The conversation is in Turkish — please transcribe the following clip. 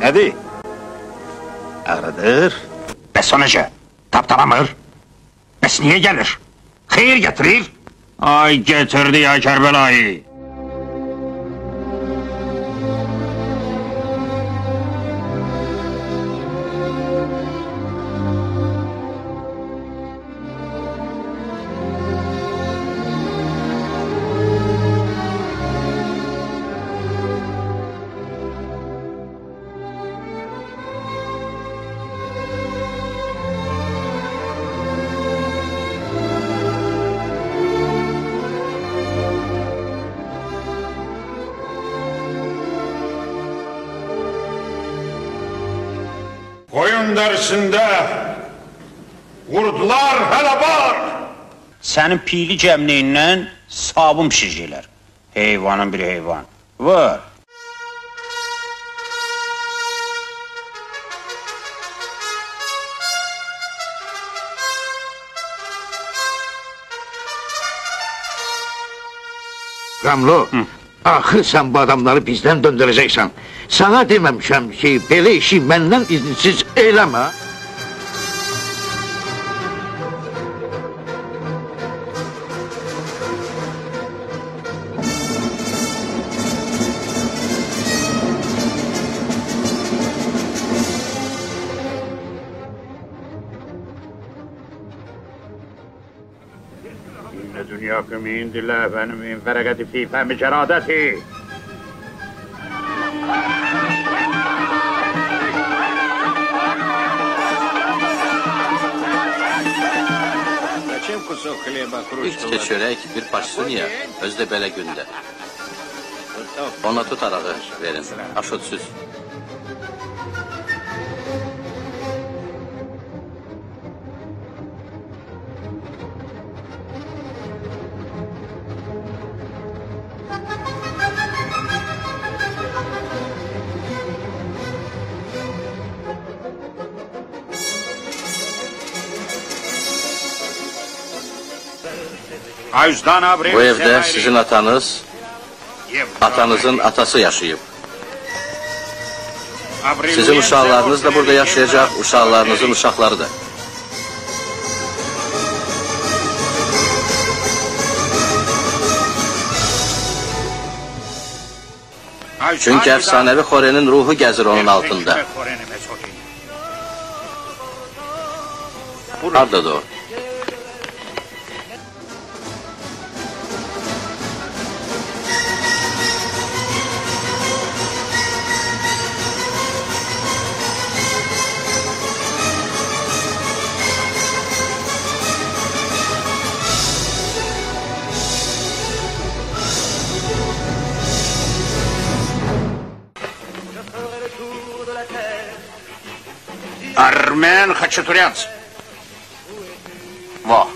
Nədir? Ağrıdır. Bəs o necə? Tapdalamır. Bəs niyə gəlir? Xeyir gətirir. Ay getirdi ya Kərbəlayı. Koyun dərisində qurdular hələ var. Sənin piyli cəmliyindən sabun pişirəcəklər. Heyvanın bir heyvan. Var. Ramlo, axı sən bu adamları bizdən döndürəcəksən. Sana deməmişəm ki, belə işi məndən izinsiz eləmə. إن دنياكم عند الله فأنا من فرقة في فهم جرادتي Üç keçörək, bir paçsuniya, özü də belə gündə. Ona tut arağı verin, aşıtsüz. Bu evdə sizin atanız, atanızın atası yaşayıb. Sizin uşaqlarınız da burada yaşayacaq, uşaqlarınızın uşaqları da. Çünki əfsanəvi Xorenin ruhu gəzir onun altında. Hardadır o? Армен Хачатурянц. Во.